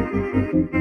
Música